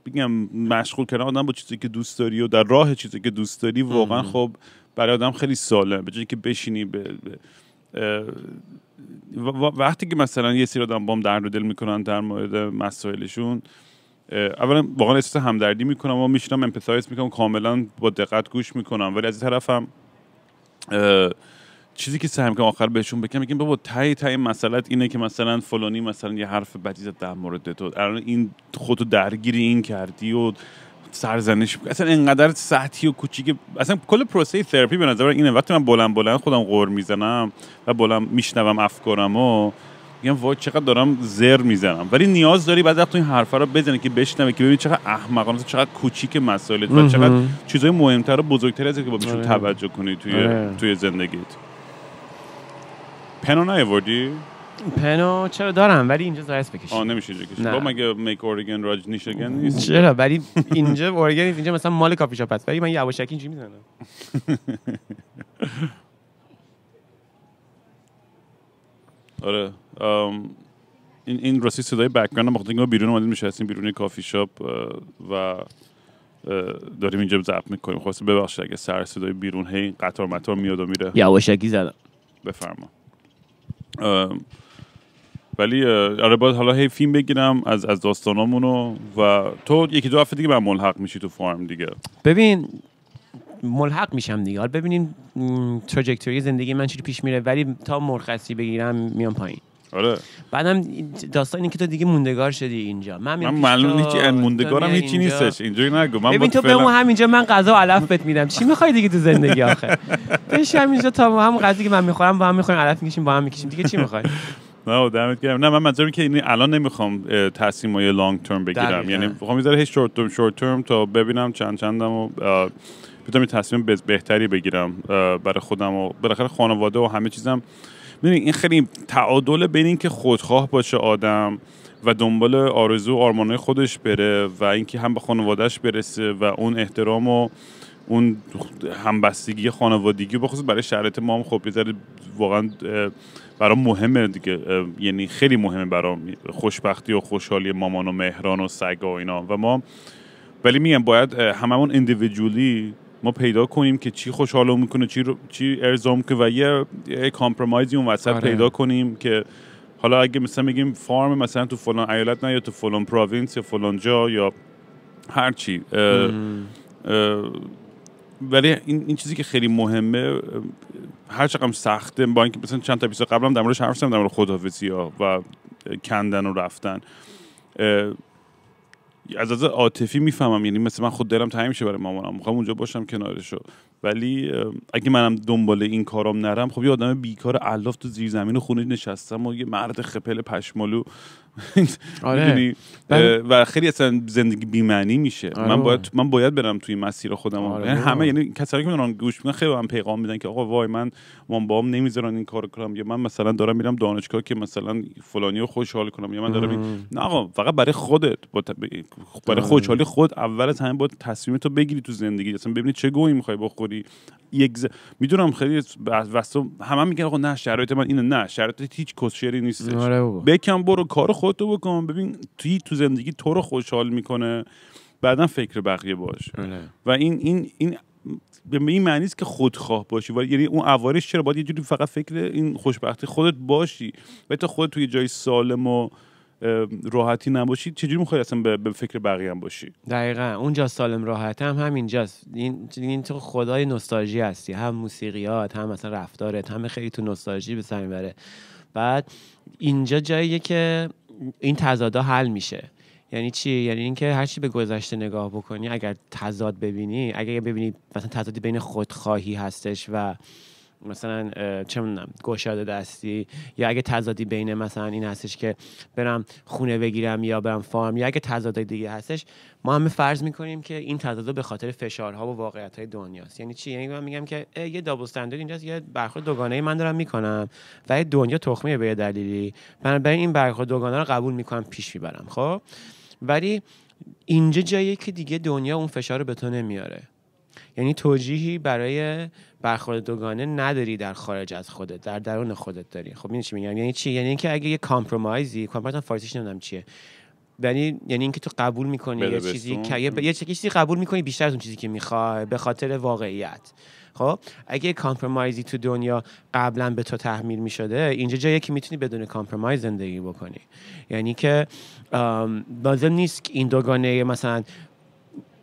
بگم مشغول کردن آدم با چیزی که دوست داری و در راه چیزی که دوست داری واقعا خب برای آدم خیلی سالم به جایی که بشینی به, به وقتی که مثلا یه سری آدم بام درد دل می‌کنن در مورد مسائلشون اولا واقعا احساس همدردی می‌کنم و میشنوم empathize می‌کنم کاملا با دقت گوش می‌کنم. ولی از این طرفم چیزی که سعی می‌کنم آخر بهشون بگم میگم بابا ته ته مسئلت اینه که مثلا فلانی مثلا یه حرف بدی زد در مورد تو. الان این خودتو درگیر این کردی و سرزنش اصلا انقدر سطحی و کوچیک اصلا کل پروسه تراپی به نظر اینه. وقتی من بلند بلند خودم غر می‌زنم و بلند میشنوم افکارم و میگم وای چقدر دارم زر می‌زنم. ولی نیاز داری بعد وقت این حرفا رو بزنی که بشنوی که ببینی چقدر احمقانه چقدر کوچیک مسائلت و چقدر چیزای مهمتر و بزرگتری هست که با بهشون آره. توجه کنی توی آره. توی زندگیت. پنو نیاوردی؟ پنو چرا دارم ولی اینجا زایست بکشی آه نمیشه اینجا کشید. نه. با مگه میک اورگن راج نیشگن نیست؟ چرا؟ ولی اینجا اورگانیز اینجا مثلا مال کافی شاپ هست. ولی من یواشکی اینجوری می‌زنم آره ام، این این راستی صدای بک‌گراند بخاطر اینکه ما بیرون اومدیم نشستیم بیرون کافی شاپ و داریم اینجا ضبط می‌کنیم. خواستم ببخشید اگه سر صدای بیرون هی قطار مطار میاد و میره. یواشکی زدم. بفرما. ولی آره باید حالا هی فیلم بگیرم از از داستانامونو و تو یکی دو هفته دیگه من ملحق میشی تو فارم دیگه. ببین ملحق میشم دیگه. حالا ببینین تراجکتوری زندگی من چی پیش میره ولی تا مرخصی بگیرم میام پایین. آره. بعدم داستان اینه که تو دیگه موندگار شدی اینجا. من من معلوم نیست تو موندگارم اینجا. نیستش. اینجوری نگو. من ببین تو فعلا- بمون همینجا من غذا و علف بهت میدم. چی می‌خوای دیگه تو زندگی آخه؟ بش همینجا تا هم غذایی که من می‌خورم با هم می‌خوریم علف می‌کشیم با هم می‌کشیم. دیگه چی می‌خوای؟ نه دمت گرم. نه من منظورم که این الان نمی‌خوام اه، تصمیمای لانگ ترم بگیرم. یعنی می‌خوام یه ذره شورت ترم شورت ترم تا ببینم چند چندم و بتونم تصمیم بهتری بگیرم برای خودم و بالاخره خانواده و همه چیزم. ببین این خیلی تعادل بین اینکه خودخواه باشه آدم و دنبال آرزو و آرمانهای خودش بره و اینکه هم به خانوادهش برسه و اون احترام و اون همبستگی خانوادگی بخصوص برای شرایط ما هم خب یه واقعا برام مهمه دیگه. یعنی خیلی مهمه برام خوشبختی و خوشحالی مامان و مهران و سگا و اینا. و ما ولی میگم باید هممون individually ما پیدا کنیم که چی خوشحالمون می‌کنه چی رو چی ارضا می‌کنه و یه, یه compromise ی اون وسط آره. پیدا کنیم که حالا اگه مثلا بگیم farm مثلا تو فلان ایالت نه یا تو فلان province یا فلان جا یا هر چی اه، اه، ولی این, این چیزی که خیلی مهمه هر چقدر سخته با اینکه مثلا چند تا اپیزود قبلم در موردش حرف زدم در مورد خداحافظی ها و کندن و رفتن از از عاطفی می‌فهمم یعنی مثل من خود دلم تنگ میشه برای مامانم. می‌خوام اونجا باشم کنارشو. ولی اگه منم دنبال این کارام نرم خب یه آدم بیکار الاف تو زیر زمین خونه نشستم و یه مرد خپل پشمالو آره. و خیلی اصلا زندگی بی‌معنی میشه. آره من. باید من باید برم توی مسیر خودم. آره یعنی. همه یعنی کسایی که می‌دونن گوش میدن خیلی به من پیغام میدن که آقا وای من مام بابام نمی‌ذارن این کارو کنم. یا من مثلا دارم میرم دانشگاه که مثلا فلانی رو خوشحال کنم. یا من دارم این... نه آقا فقط برای خودت. با ت- برای خوشحالی خود اول از همه باید تصمیم تو بگیری تو زندگی. اصلا ببینی چه گویی می‌خوای بخوری یک ز... می‌دونم خیلی واسه همه میگن آقا نه شرایط من اینه نه شرایط هیچ کسشری نیستش آره. بکن برو کار خودتو بکن. ببین توی تو زندگی تو رو خوشحال می‌کنه. بعدا فکر بقیه باش. آره. و این این این به این معنی است که خودخواه باشی. ولی یعنی اون عوارض چرا؟ باید یه جوری فقط فکر این خوشبختی خودت باشی. و تا خودت توی جای سالم و راحتی نباشی چجوری می‌خوای اصلا به, فکر بقیه باشی؟ دقیقا اونجا سالم راحت هم همینجاست. این این تو خدای نوستالژی هستی. هم موسیقیات هم مثلا رفتارت همه خیلی تو نوستالژی به سر می‌بره. بعد اینجا جاییه که این تضادا حل میشه. یعنی چی؟ یعنی اینکه هر چی به گذشته نگاه بکنی اگر تضاد ببینی اگر ببینی مثلا تضادی بین خودخواهی هستش و مثلا چه می‌دونم گشاده دستی یا اگه تضادی بین مثلا این هستش که برم خونه بگیرم یا برم فارم یا اگه تضادای دیگه هستش ما همه فرض می‌کنیم که این تضاد به خاطر فشارها و واقعیت های دنیاست. یعنی چی؟ یعنی من میگم که یه دابل استندارد اینجاست یه برخورد دوگانه من دارم می‌کنم و دنیا تخمیه به دلیلی. بنابراین این برخورد دوگانه رو قبول می‌کنم پیش می‌برم خب؟ ولی اینجا جاییه که دیگه دنیا اون فشار رو به تو نمیاره. یعنی توجیهی برای برخورد دوگانه نداری در خارج از خودت در درون خودت داری. خب این چی میگم؟ یعنی چی؟ یعنی اینکه اگه یه compromise ی compromise فارسیش نمی‌دونم چیه. یعنی یعنی اینکه تو قبول می‌کنی یه. چیزی که یه, یه چیزی قبول می‌کنی بیشتر از اون چیزی که می‌خوای به خاطر واقعیت. خب اگه compromise ی تو دنیا قبلا به تو تحمیل می‌شده اینجا جایی که می‌تونی بدون کامپرومایز زندگی بکنی. یعنی که لازم نیست این دوگانه مثلا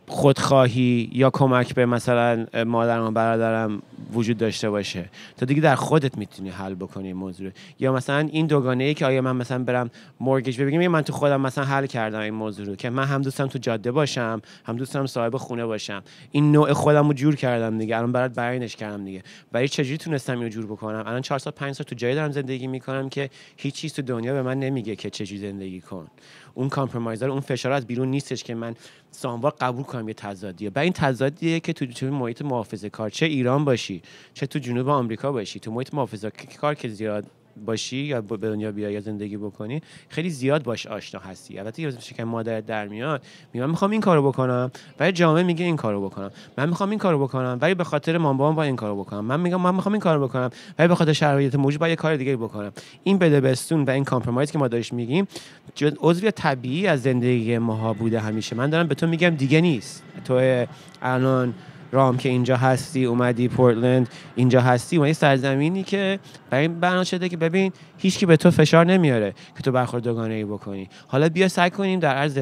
خودخواهی یا کمک به مثلا مادرم و برادرم وجود داشته باشه. تا دیگه در خودت می‌تونی حل بکنی موضوع. یا مثلا این دوگانه ای که آیا من مثلا برم مورگیج بگم من تو خودم مثلا حل کردم این موضوع رو که من هم دوستم تو جاده باشم هم دوستم صاحب خونه باشم. این نوع خودم رو جور کردم دیگه. الان برات بیانش کردم دیگه. ولی چجوری تونستم اینو جور بکنم؟ الان چهار سال پنج سال تو جایی دارم زندگی می‌کنم که هیچ چیز تو دنیا به من نمیگه که چجوری زندگی کن. اون کامپرومایزر اون فشار از بیرون نیستش که من ساموار قبول کنم یه تضادیه. و این تضادیه که تو محیط محافظه کار چه ایران باشی چه تو جنوب آمریکا باشی؟ تو محیط محافظه کار که زیاد باشی یا به دنیا بیای یا زندگی بکنی خیلی زیاد باش آشنا هستی. البته یه شکم مادرت در میاد میگه من می‌خوام این کارو بکنم ولی جامعه میگه این کارو بکنم. من می‌خوام این کارو بکنم ولی به خاطر مام بابام باید این کارو بکنم. من میگم من می‌خوام این کارو بکنم ولی به خاطر شرایط موجود باید یه کار دیگه بکنم. این بده بستون و این compromise که ما دارش میگیم جز عضوی طبیعی از زندگی ماها بوده همیشه. من دارم به تو میگم دیگه نیست. تو الان رام که اینجا هستی اومدی پورتلند اینجا هستی اومدی سرزمینی که برای این بنا شده که ببین هیچکی به تو فشار نمیاره که تو برخورد دوگانه ای بکنی. حالا بیا سعی کنیم در عرض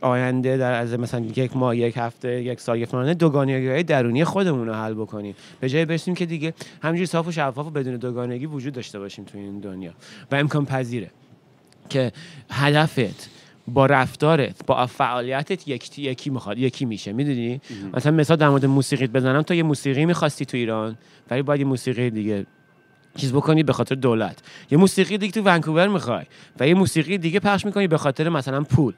آینده در عرض مثلا یک ماه یک هفته یک سال یک فلانه دوگانگی درونی خودمون رو حل بکنیم. به جای برسیم که دیگه همینجوری صاف و شفاف و بدون دوگانگی وجود داشته باشیم تو این دنیا. و امکان پذیره که هدفت با رفتارت با فعالیتت یکی یکی می‌خواد یکی میشه. می‌دونی؟ مثلا مثال در مورد موسیقیت بزنم. تو یه موسیقی می‌خواستی تو ایران ولی باید یه موسیقی دیگه چیز بکنی به خاطر دولت. یه موسیقی دیگه تو ونکوور می‌خوای و یه موسیقی دیگه پخش می‌کنی به خاطر مثلا پول.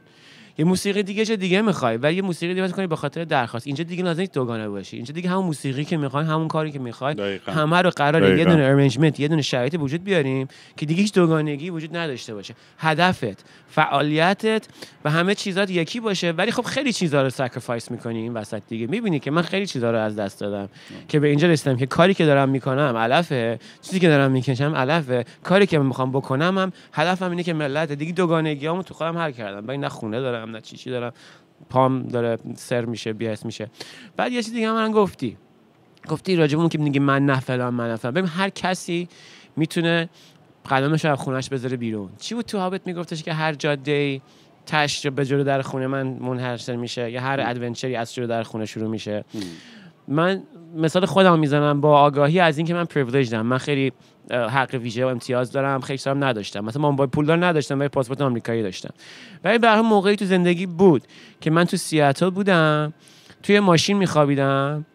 یه موسیقی دیگه چه دیگه می‌خوای؟ و یه موسیقی دیگه کنی به خاطر درخواست. اینجا دیگه لازم نیست دوگانه باشی. اینجا دیگه همون موسیقی که می‌خوای همون کاری که می‌خوای. دقیقاً. همه رو قراره یه. دونه arrangement یه دونه شرایطی وجود بیاریم که دیگه هیچ دوگانگی وجود نداشته باشه. هدفت فعالیتت و همه چیزات یکی باشه. ولی خب خیلی چیزا رو sacrifice می‌کنی این وسط دیگه. می‌بینی که من خیلی چیزا رو از دست دادم که به اینجا رسیدم که کاری که دارم می‌کنم علفه. چیزی که دارم می‌کشم علفه. کاری که می‌خوام بکنم هم هدفم اینه که ملت دیگه دوگانگیامو تو خودم حل کردم. ولی نه خونه دارم. نه چیچی دارم. پام داره سر میشه بیاس میشه. بعد یه چیز دیگه من گفتی. گفتی راجب اون که میگه من نه فلان من نه فلان. ببین هر کسی می‌تونه قدمش رو از خونش بذاره بیرون. چی بود تو هابت میگفتش که هر جاده ای تش به جلو در خونه من منحصر میشه یا هر ادونچری از جلو در خونه شروع میشه؟ من مثال خودم می‌زنم با آگاهی از اینکه من پریویلیجدم من خیلی حق ویژه و امتیاز دارم خیلی سالم نداشتم. مثلا من با پولدار نداشتم ولی پاسپورت آمریکایی داشتم. ولی به موقعی تو زندگی بود که من تو سیاتل بودم توی ماشین میخوابیدم.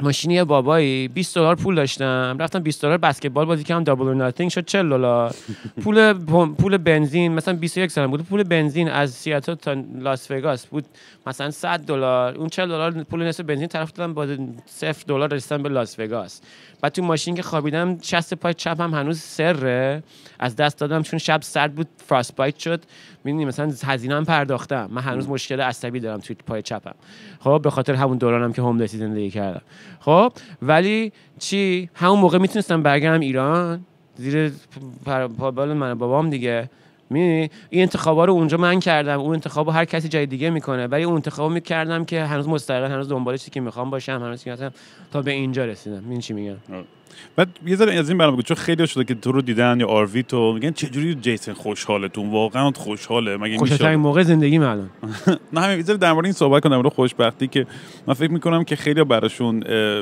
ماشینی بابایی 20 دلار پول داشتم. رفتم 20 دلار بسکتبال بازی کردم دابل اور ناتینگ شد 40 دلار. پول پول بنزین مثلا 21 سالم بود. پول بنزین از سیاتل تا لاس وگاس بود. مثلا 100 دلار. اون 40 دلار پول نصف بنزین طرف دادم با 0 دلار رسیدم به لاس وگاس. بعد تو ماشین که خوابیدم شست پای چپم هنوز سره. از دست دادم چون شب سرد بود فراست بایت شد. می‌دونی مثلا هزینه هم پرداختم. من هنوز مشکل عصبی دارم توی پای چپم. خب به خاطر همون دورانم که هوملسی زندگی کردم. خب ولی چی؟ همون موقع می‌تونستم برگردم ایران. زیر پابال من بابام دیگه. می این انتخابا رو اونجا من کردم. اون انتخابو هر کسی جای دیگه می‌کنه. ولی اون انتخابو می‌کردم که هنوز مستقل هنوز دنبال چیزی که می‌خوام باشم هنوز که تا به اینجا رسیدم. این چی میگم؟ بعد یه ذره از این بگو چون خیلی شده که تو رو دیدن یا آروی تو میگن چجوری جیسن خوشحالتون؟ واقعا خوشحاله مگه خوشحالترین موقع زندگی الان. نه همین یه در مورد این صحبت کنم در مورد خوشبختی که من فکر می‌کنم که خیلی براشون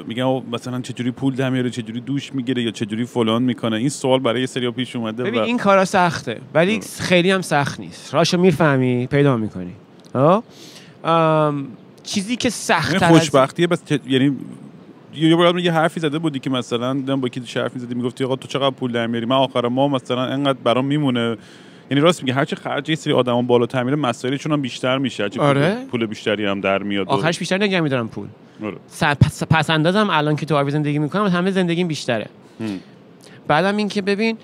میگن مثلا چجوری پول در میاره چجوری دوش می‌گیره یا چجوری فلان می‌کنه؟ این سوال برای یه سری پیش اومده ببین این کارا سخته ولی خیلی هم سخت نیست. راشو می‌فهمی پیدا می‌کنی. چیزی که سخت این خوشبختیه بس چه- یعنی یه بار یه حرفی زده بودی که مثلا دیدم با کی حرف می‌زدی می‌گفتی آقا تو چقدر پول در میاری من آخر ما مثلا انقدر برام میمونه یعنی راست میگه هرچی خرج یه سری آدما بالاتر میره مسائلشون هم بیشتر میشه آره. پول بیشتری هم در میاد آخرش بیشتر نگه میدارم پول آره. پس, پس اندازم الان که تو آروی زندگی می‌کنم همه زندگیم بیشتره هم. بعدم اینکه ببین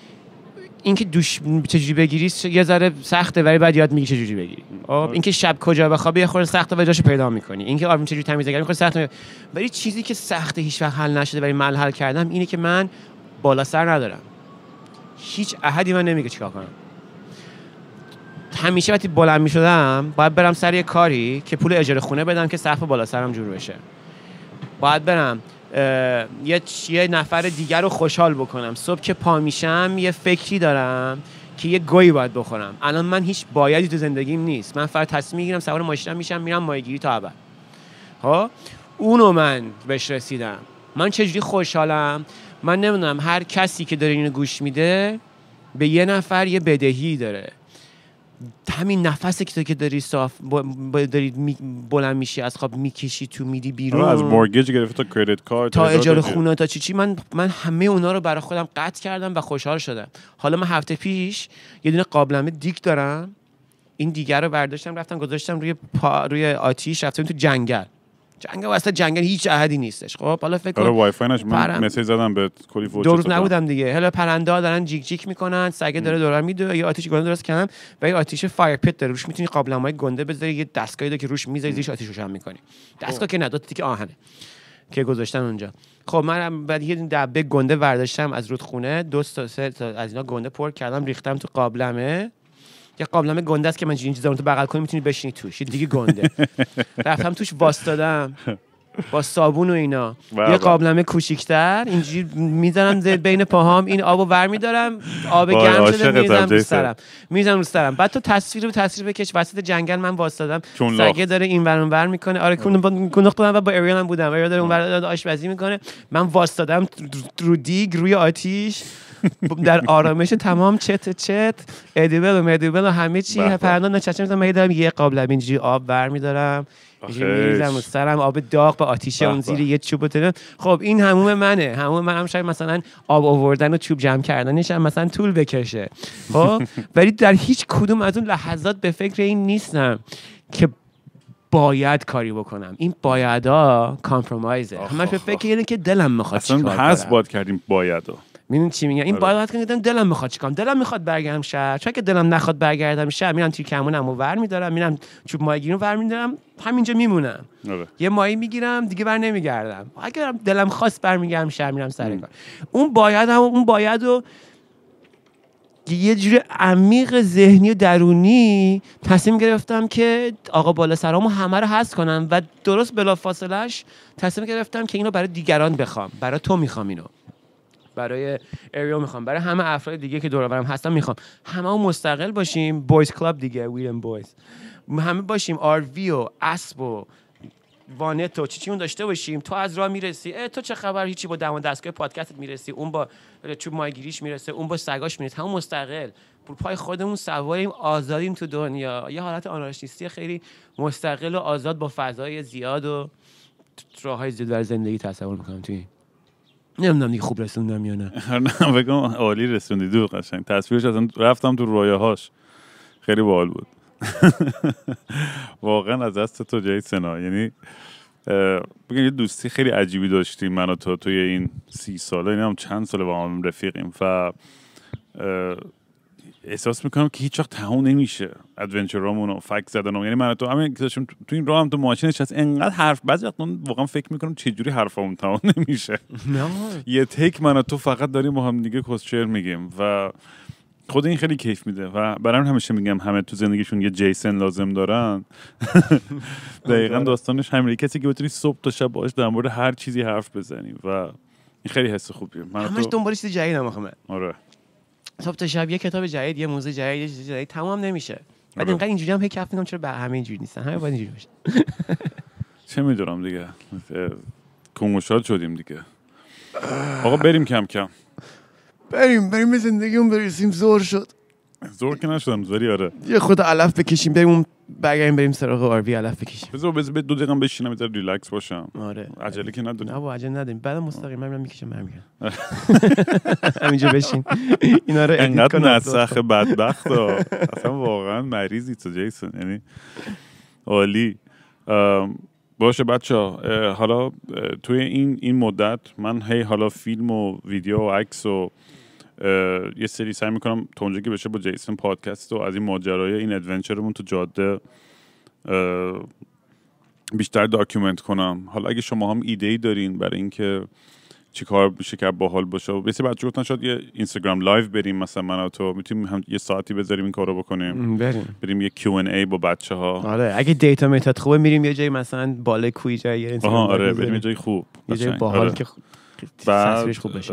اینکه دوش چجوری بگیری یه ذره سخته ولی بعد یاد میگی چجوری بگیری. خب اینکه شب کجا بخوابی یه خورده سخته ولی جاشو پیدا می‌کنی. اینکه آروم چجوری تمیز کردن خورده سخته. ولی چیزی که سخته هیچ وقت حل نشده ولی من حل کردم اینه که من بالا سر ندارم. هیچ احدی من نمیگه چیکار کنم. همیشه وقتی بلند می‌شدم باید برم سر یه کاری که پول اجاره خونه بدم که سقف بالا سرم جور بشه. باید برم یه یه نفر دیگر رو خوشحال بکنم. صبح که پا میشم یه فکری دارم که یه گویی باید بخورم. الان من هیچ بایدی تو زندگیم نیست. من فقط تصمیم می‌گیرم سوار ماشینم میشم میرم ماهیگیری تا ابد. ها اونو من بهش رسیدم. من چجوری خوشحالم؟ من نمی‌دونم هر کسی که داره اینو گوش میده به یه نفر یه بدهی داره. همین نفسی که تو که داری صاف داری می- بلند میشی از خواب می‌کشی تو میدی بیرون. آره، از مورگیج گرفته تا کردیت کارت تا اجاره. خونه تا چی چی. من من همه اونا رو برای خودم قطع کردم و خوشحال شدم. حالا من هفته پیش یه دونه قابلمه دیک دارم. این دیگر رو برداشتم رفتم گذاشتم روی پا روی آتیش رفتم تو جنگل. جنگل واسه جنگل هیچ عهدی نیستش. خب حالا فکر آره کن وای فای نش من پرم. مسیج زدم به کلی فوش دو روز نبودم دیگه. حالا پرنده ها دارن جیک جیک می‌کنن سگه داره دوران میدوه یه آتیش گنده درست کردم و یه آتیش فایر پیت داره. روش می‌تونی قابلمه گنده بذاری یه دستگاهی داره که روش می‌ذاری زیرش آتیش روشن می‌کنی. دستگاه که نداد که آهنه که گذاشتن اونجا. خب من بعد یه دبه گنده برداشتم از رودخونه. دو تا سه تا از اینا گنده پر کردم ریختم تو قابلمه. یه قابلمه گنده است که من این چیزا رو تو بغل کنی می‌تونی بشینی توش. یه دیگه گنده. رفتم توش واسطادم با صابون و اینا. به یه به. قابلمه کوچیکتر. اینجوری می‌زنم بین پاهام. این آبو ور میدارم. آب گرم شده می‌زنم رو. سرم. می‌زنم رو سرم. بعد تو تصویر رو تصویر بکش. وسط جنگل من واسطادم چون سگه. داره این ور ور می‌کنه. آره کون کندخت بودم و با اریال هم بودم. اریال داره اون ور آشپزی می‌کنه. من واسطادم رو دیگ روی آتیش. در آرامش تمام چت چت ادیبل و مدیبل و همه چی. پرنده نچچه می‌زنم هی دارم یه قابلمه اینجوری آب ور میدارم. اینجوری آخیش. میریزم رو سرم آب داغ به آتیش اون. زیر یه چوب بتونه خب این هموم منه. هموم منم شاید مثلا آب آوردن و چوب جمع کردنش هم مثلا طول بکشه. خب؟ ولی در هیچ کدوم از اون لحظات به فکر این نیستم که باید کاری بکنم. این بایدها کامپرومایزه. همش به فکر اینه که دلم می‌خواد اصلا هست کنم. باد کردیم باید می‌دونی چی میگم؟ این آره. باید کنم دلم می‌خواد چیکام دلم می‌خواد برگردم شهر. چون که دلم نخواد برگردم شهر میرم توی کمونم و ور میدارم میرم چوب ماهیگیری رو ور میدارم همینجا میمونم. آره. یه ماهی می‌گیرم دیگه بر نمیگردم. اگر دلم خواست برمیگردم شهر میرم سر کار. اون باید هم اون باید و یه جور عمیق ذهنی و درونی تصمیم گرفتم که آقا بالا سرامو همه رو هست کنم و درست بلا فاصلش تصمیم گرفتم که اینو برای دیگران بخوام. برای تو می‌خوام اینو. برای اریو می‌خوام. برای همه افراد دیگه که دور برم هستم می‌خوام. همه مستقل باشیم. boys club دیگه ویلم boys همه باشیم. RV و اسب و وانت و چی چی اون داشته باشیم. تو از راه می‌رسی. اه تو چه خبر؟ هیچی با دم دستگاه پادکستت می‌رسی. اون با چوب ماهیگیریش می‌رسه. اون با سگاش می‌رسه. همون مستقل. پای خودمون سواریم آزادیم تو دنیا. یه حالت آنارشیستی خیلی مستقل و آزاد با فضای زیاد و راههای زیاد در زندگی تصور می‌کنم توی. نمی‌دونم دیگه خوب رسوندم یا نه. نه بگم عالی رسوندی دو قشنگ. تصویرش اصلا رفتم تو رویاهاش. خیلی باحال بود. واقعا از دست تو جیسنا یعنی اه، بگم یه دوستی خیلی عجیبی داشتیم من و تو توی این سی ساله. این هم چند ساله با هم رفیقیم. و احساس می‌کنم که هیچ وقت تموم نمیشه ادونچرامون و فک زدنمون یعنی من تو همین تو این راه هم تو ماشین نشست انقدر حرف بعضی وقت من واقعا فکر می‌کنم چه جوری حرفمون تموم نمیشه. یه تیک من تو فقط داریم با هم دیگه کسچر میگیم و خود این خیلی کیف میده و برام همیشه میگم همه تو زندگیشون یه جیسن لازم دارن. دقیقا داستانش همینه. کسی که بتونی صبح تا شب باش در مورد هر چیزی حرف بزنی و این خیلی حس خوبیه. من همش تو دنبال چیز جدیدم آخه آره. صبح تا شب یه کتاب جدید یه موزه جدید یه چیز جدید تمام نمیشه. بعد آره. اینقدر اینجوری هم هی کف می‌کنم چرا به همه اینجوری نیستن؟ همه باید اینجوری باشه چه می‌دونم دیگه؟ کنگوشاد شدیم دیگه. آقا بریم کم کم. بریم بریم به زندگیمون برسیم زور شد. زور که نشدم زوری آره. یه خود علف بکشیم بریم اون برگردیم بریم سراغ آروی علف بکشیم. بذار بذار دو دقیقه بشینم یه ریلکس باشم. آره. عجله که نداریم. نه با عجل نداریم. بعد مستقیم من می‌کشم برمیگردم همینجا بشین. اینا رو انقدر. نسخ بدبخت. اصلا واقعا مریضی تو جیسون. یعنی عالی. باشه بچه ها. حالا توی این این مدت من هی حالا فیلم و ویدیو و عکس و یه سری سعی می‌کنم تا اونجا که بشه با جیسون پادکست و از این ماجرای این ادونچرمون تو جاده بیشتر document کنم حالا اگه شما هم ایده ای دارین برای اینکه چی کار میشه که باحال باشه بسیار بچه گفتن شاید یه اینستاگرام live بریم مثلا من و تو می‌تونیم هم یه ساعتی بذاریم این کارو بکنیم بریم بریم یه Q&A با بچه ها آره اگه data میتات خوبه میریم یه جایی مثلا بالای کوهی جایی آره بریم یه. جای خوب یه جای. باحال آره. که خوب بشه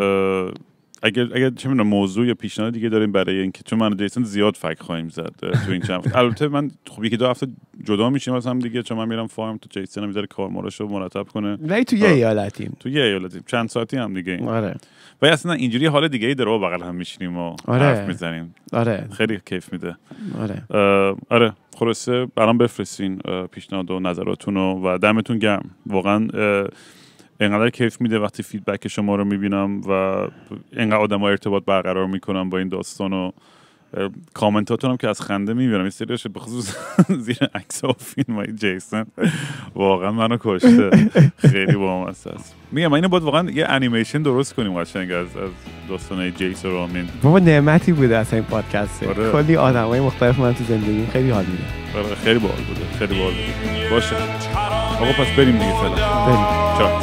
اگر اگر چه می‌دونم موضوع یا پیشنهاد دیگه داریم برای اینکه چون من و جیسون زیاد فک خواهیم زد تو این چند. البته من خب یکی دو هفته جدا میشیم از هم دیگه چون من میرم فارم تو جیسون هم می‌ذاره کارماراشو مرتب کنه ولی تو یه. ایالتیم تو یه ایالتیم چند ساعتی هم دیگه ایم. آره و اصلا اینجوری حال دیگه ای داره و بغل هم میشینیم و آره. حرف می‌زنیم آره خیلی کیف میده آره آره خلاصه برام بفرستین پیشنهاد و نظراتون رو و دمتون گرم واقعا انقدر کیف میده وقتی فیدبک شما رو می‌بینم و انقدر آدم ارتباط برقرار می‌کنم با این داستان و کامنتاتون هم که از خنده می‌بینم. این سریش به خصوص زیر عکس و فیلم های جیسن واقعا منو کشته. خیلی با است. میگم اینو باید واقعا یه انیمیشن درست کنیم قشنگ از از داستان های جیس و رامین. بابا نعمتی بوده اصلا این پادکست. آره. کلی آدم های مختلف من تو زندگیم خیلی حال میده. آره، خیلی باحال بوده خیلی باحال بوده. باشه. آقا پس بریم دیگه فعلا. بریم. چاو.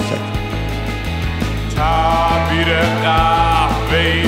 تعبیر قهوه